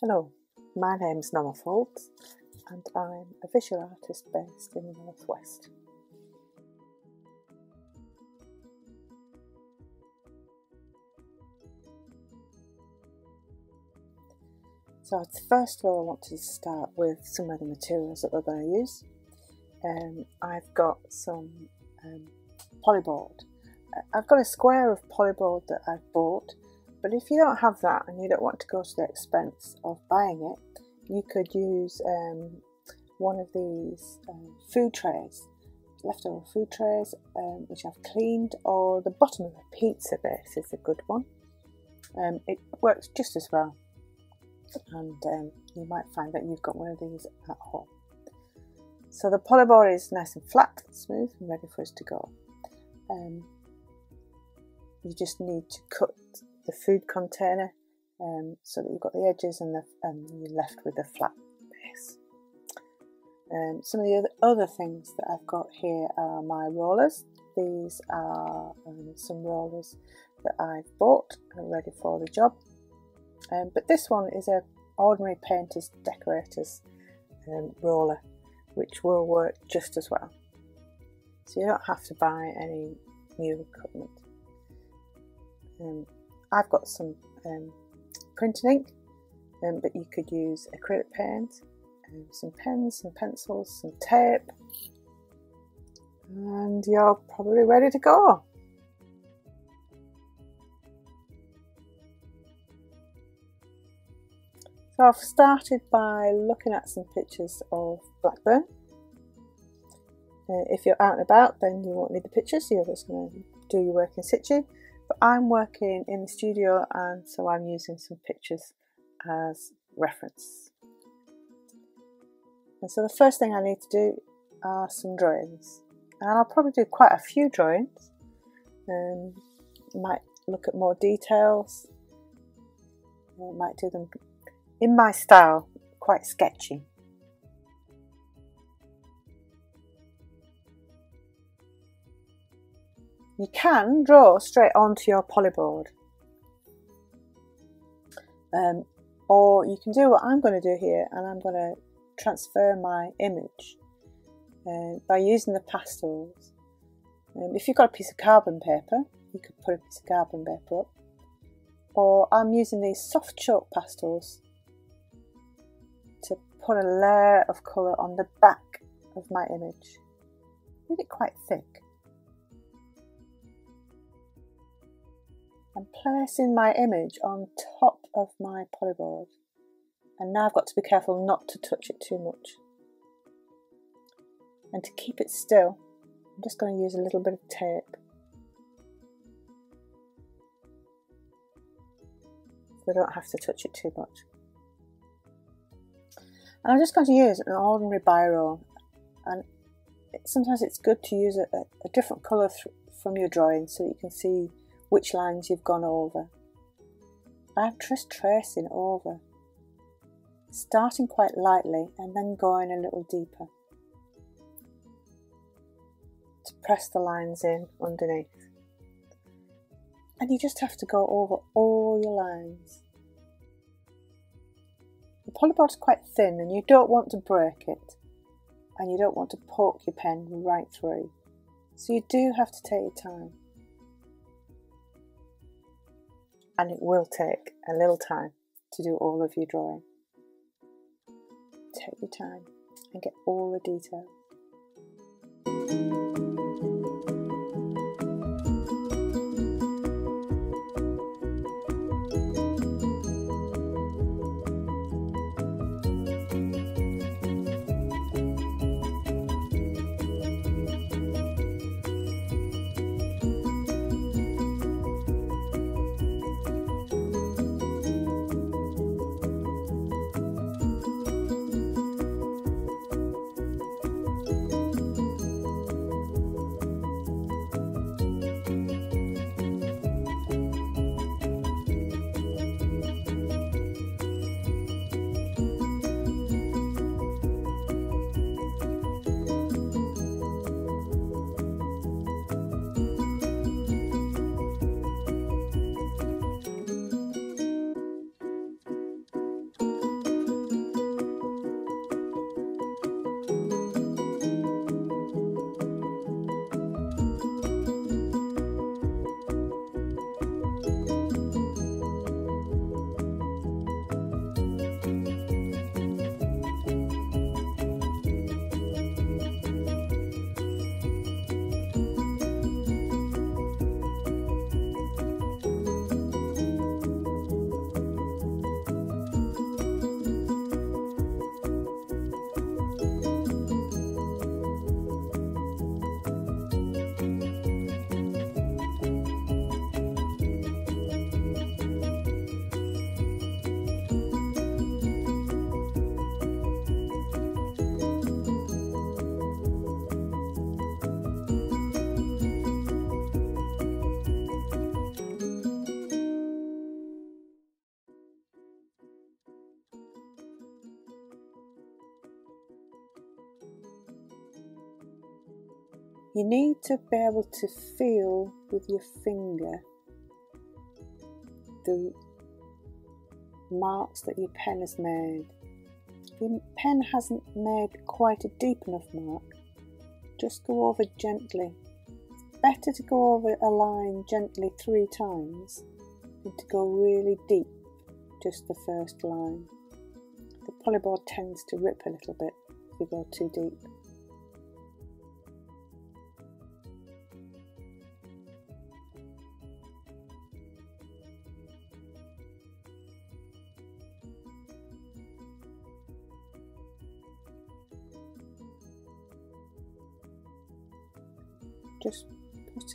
Hello, my name's Norma Foulds and I'm a visual artist based in the Northwest. So first of all I want to start with some of the materials that we're going to use. Um, I've got some um, polyboard. I've got a square of polyboard that I've bought but if you don't have that and you don't want to go to the expense of buying it, you could use um, one of these um, food trays, leftover food trays, um, which I've cleaned, or the bottom of a pizza base is a good one. Um, it works just as well, and um, you might find that you've got one of these at home. So the polyboard is nice and flat, smooth, and ready for us to go. You just need to cut the food container um, so that you've got the edges and, the, and you're left with a flat base. Um, some of the other, other things that I've got here are my rollers. These are um, some rollers that I've bought and ready for the job. Um, but this one is a ordinary painters decorators um, roller which will work just as well. So you don't have to buy any new equipment. Um, I've got some um, printing ink, um, but you could use acrylic paint, um, some pens, some pencils, some tape, and you're probably ready to go. So I've started by looking at some pictures of Blackburn. Uh, if you're out and about, then you won't need the pictures, you're just going to do your work in situ. I'm working in the studio and so I'm using some pictures as reference. And so the first thing I need to do are some drawings. And I'll probably do quite a few drawings. Um, might look at more details. I might do them in my style, quite sketchy. You can draw straight onto your polyboard. Um, or you can do what I'm going to do here and I'm going to transfer my image uh, by using the pastels. Um, if you've got a piece of carbon paper, you could put a piece of carbon paper up. Or I'm using these soft chalk pastels to put a layer of colour on the back of my image. Leave it quite thick. I'm placing my image on top of my polyboard and now I've got to be careful not to touch it too much. And to keep it still, I'm just going to use a little bit of tape. So don't have to touch it too much. And I'm just going to use an ordinary biro and sometimes it's good to use a, a different colour from your drawing so you can see which lines you've gone over. I'm just tracing over, starting quite lightly and then going a little deeper to press the lines in underneath. And you just have to go over all your lines. The polyboard is quite thin and you don't want to break it and you don't want to poke your pen right through. So you do have to take your time. And it will take a little time to do all of your drawing. Take your time and get all the details. You need to be able to feel with your finger the marks that your pen has made. Your pen hasn't made quite a deep enough mark, just go over gently. It's better to go over a line gently three times than to go really deep just the first line. The polyboard tends to rip a little bit if you go too deep.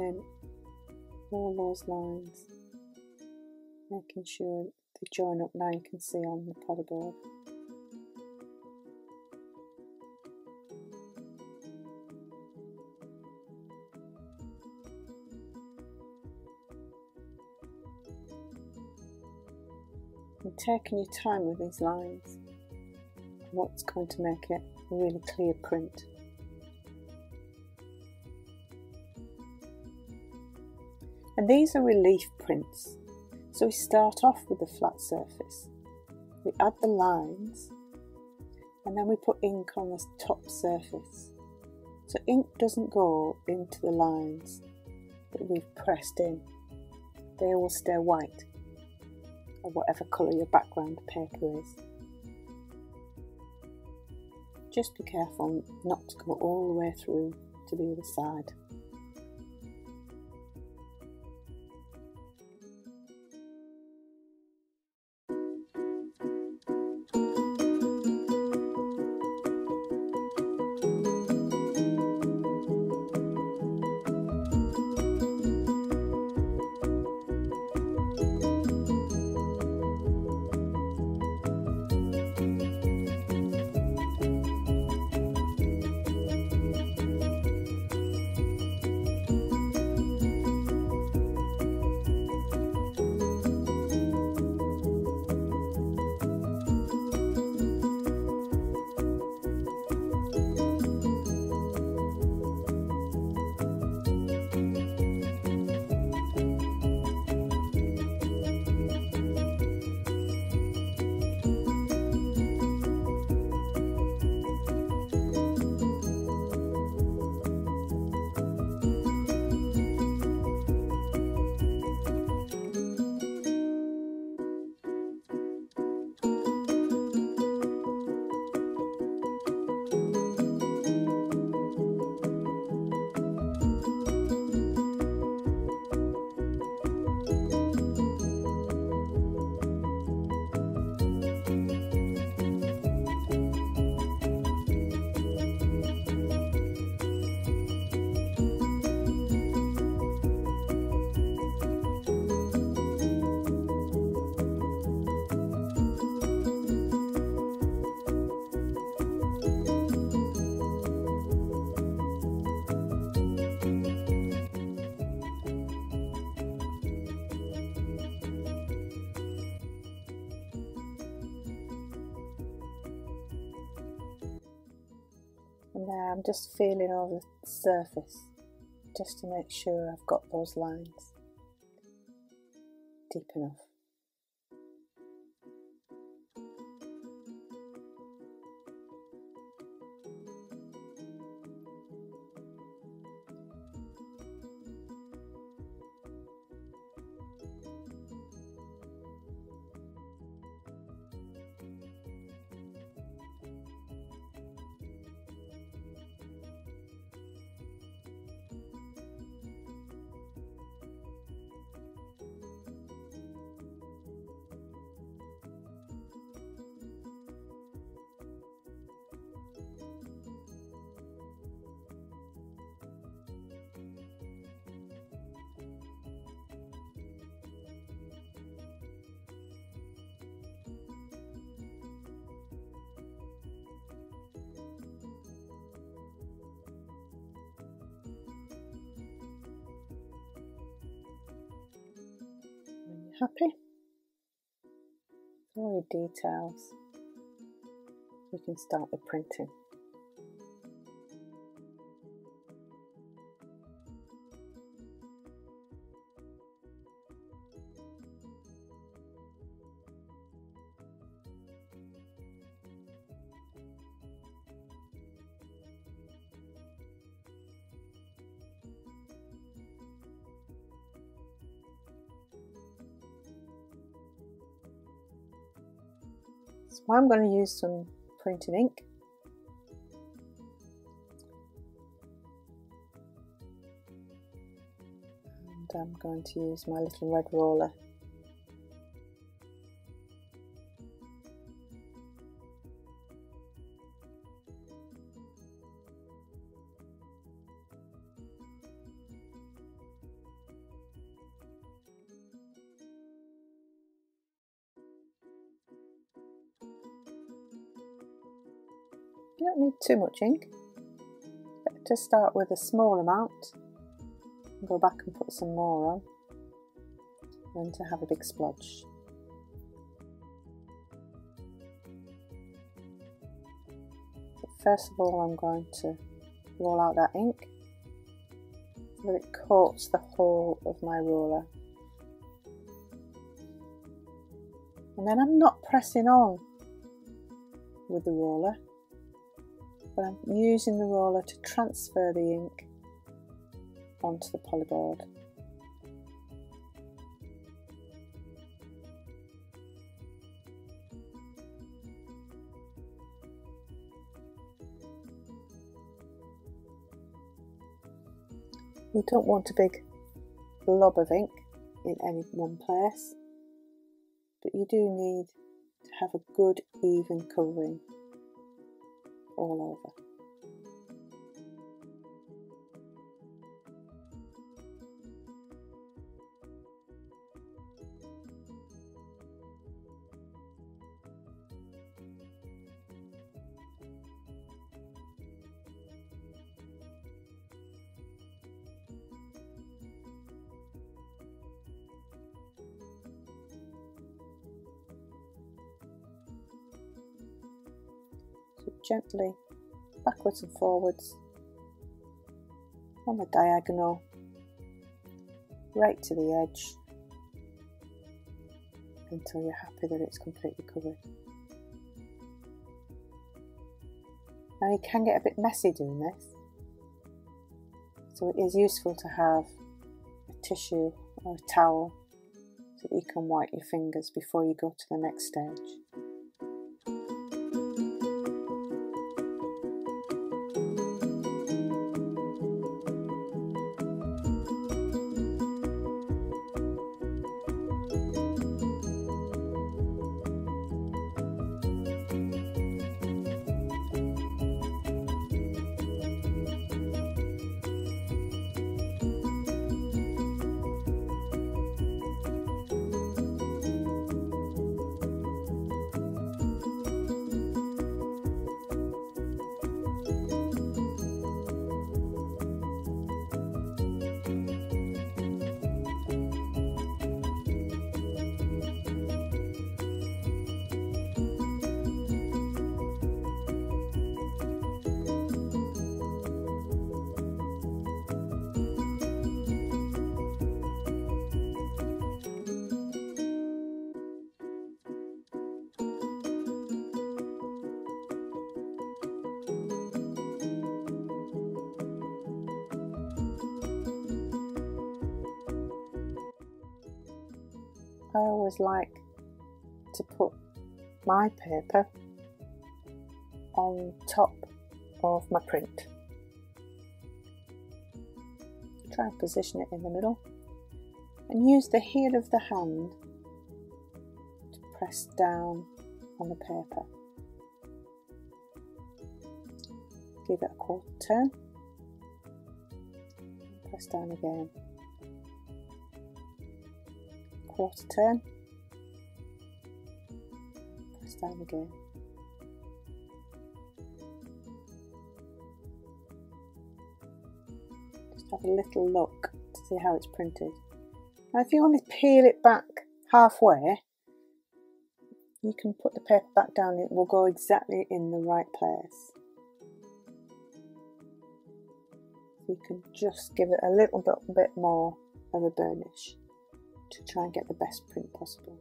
In all those lines, making sure they join up now you can see on the polyboard. And taking your time with these lines, what's going to make it a really clear print. And these are relief prints. So we start off with a flat surface. We add the lines and then we put ink on the top surface. So ink doesn't go into the lines that we've pressed in. They all stay white or whatever colour your background paper is. Just be careful not to go all the way through to the other side. I'm just feeling over the surface just to make sure I've got those lines deep enough. Happy? All your details. You can start the printing. So I'm going to use some printing ink. And I'm going to use my little red roller too much ink. Better to start with a small amount and go back and put some more on than to have a big splodge. So first of all I'm going to roll out that ink so that it coats the whole of my roller. And then I'm not pressing on with the roller but I'm using the roller to transfer the ink onto the polyboard. You don't want a big blob of ink in any one place, but you do need to have a good even covering all over. Gently backwards and forwards on the diagonal right to the edge until you're happy that it's completely covered. Now you can get a bit messy doing this, so it is useful to have a tissue or a towel so that you can wipe your fingers before you go to the next stage. I always like to put my paper on top of my print. Try and position it in the middle and use the heel of the hand to press down on the paper. Give it a quarter turn, press down again quarter turn, press down again. Just have a little look to see how it's printed. Now if you want to peel it back halfway, you can put the paper back down, it will go exactly in the right place. You can just give it a little bit, bit more of a burnish to try and get the best print possible.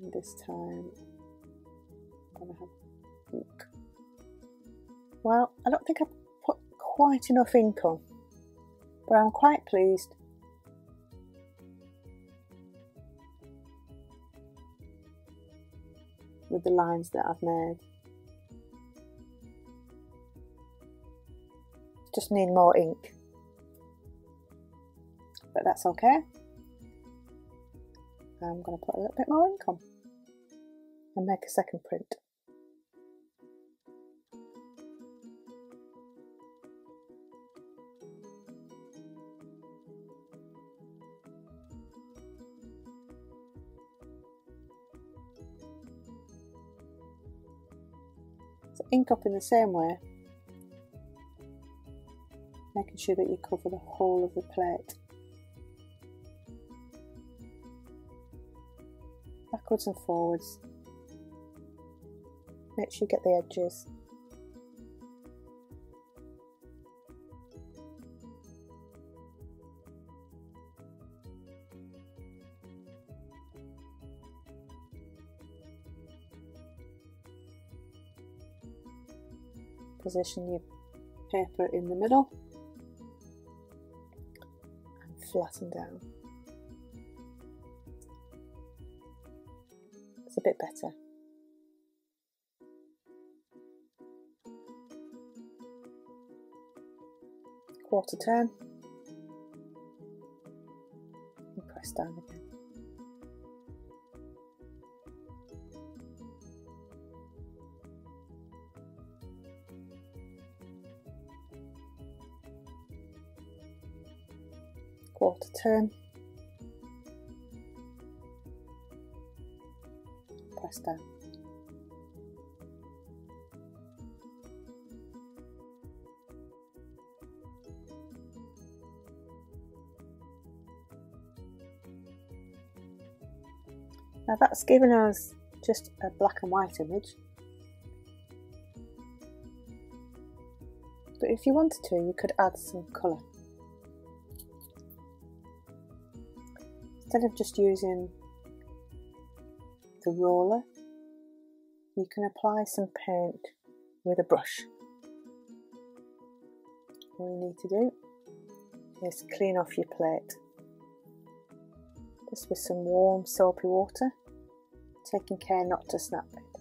And this time I'm going to have a look Well, I don't think I've put quite enough ink on, but I'm quite pleased. With the lines that I've made. Just need more ink, but that's okay. I'm going to put a little bit more ink on and make a second print. Ink up in the same way, making sure that you cover the whole of the plate. Backwards and forwards. Make sure you get the edges. Position your paper in the middle and flatten down. It's a bit better. Quarter turn and press down again. Quarter turn. Press down. Now that's given us just a black and white image. But if you wanted to, you could add some colour. Instead of just using the roller, you can apply some paint with a brush. All you need to do is clean off your plate just with some warm soapy water, taking care not to snap it.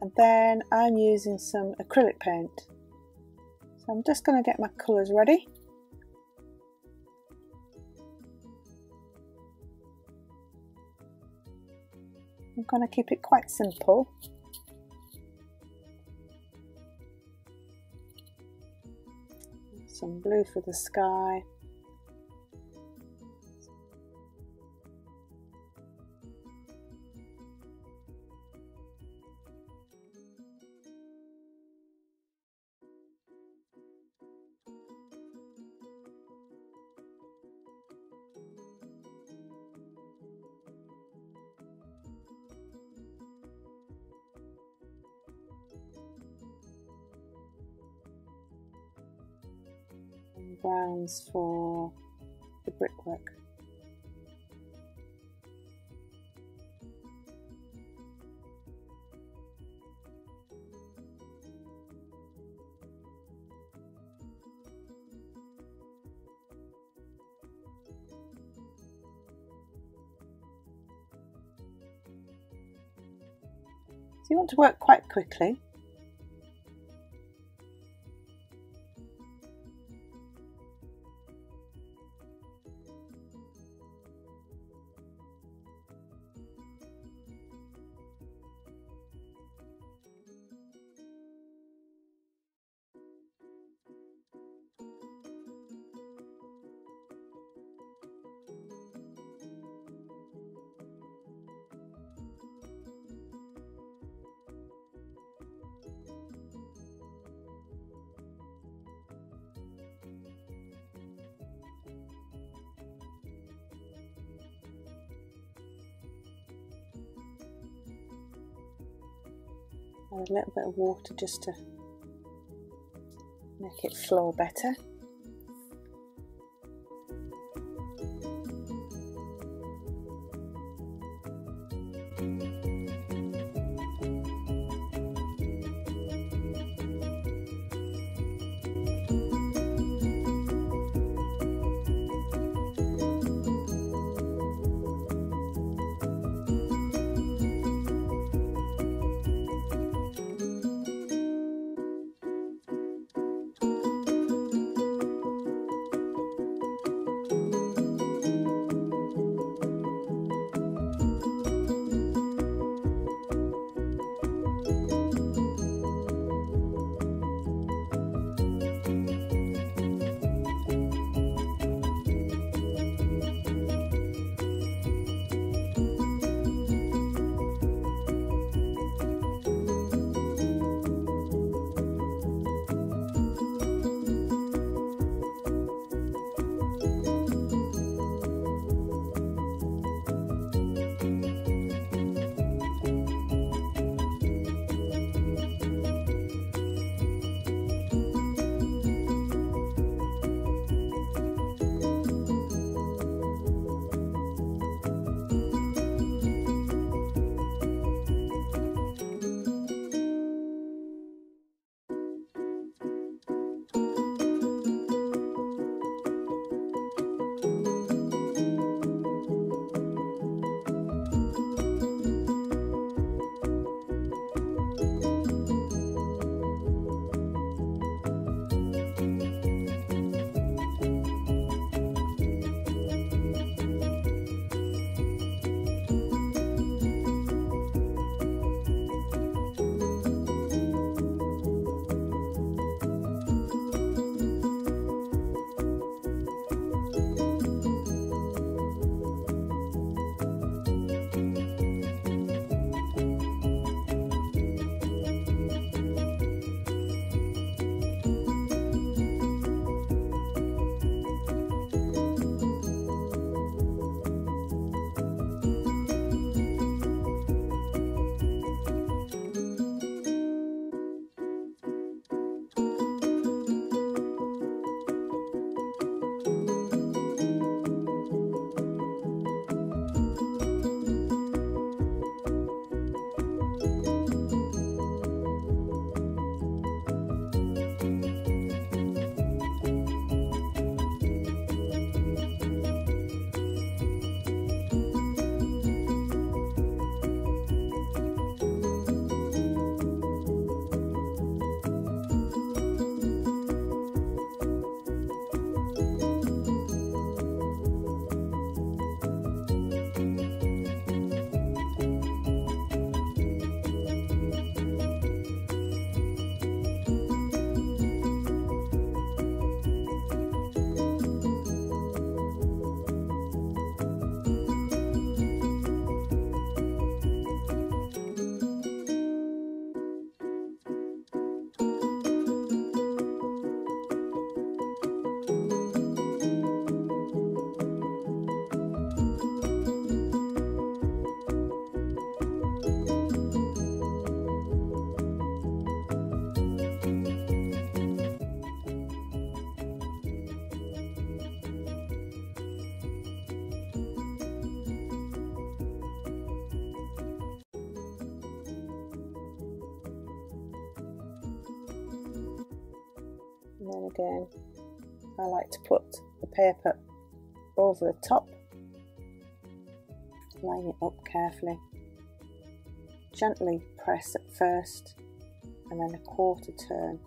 And then I'm using some acrylic paint. So I'm just going to get my colours ready. I'm going to keep it quite simple. Some blue for the sky. Browns for the brickwork. So you want to work quite quickly a little bit of water just to make it flow better. Again. I like to put the paper over the top line it up carefully gently press at first and then a quarter turn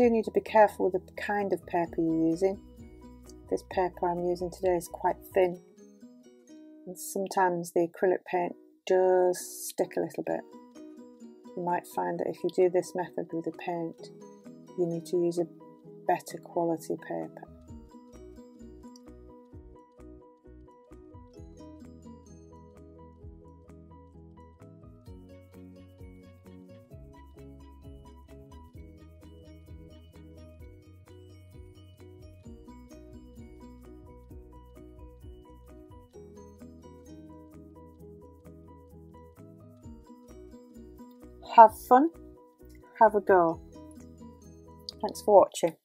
do need to be careful with the kind of paper you're using. This paper I'm using today is quite thin and sometimes the acrylic paint does stick a little bit. You might find that if you do this method with the paint you need to use a better quality paper. Have fun, have a go. Thanks for watching.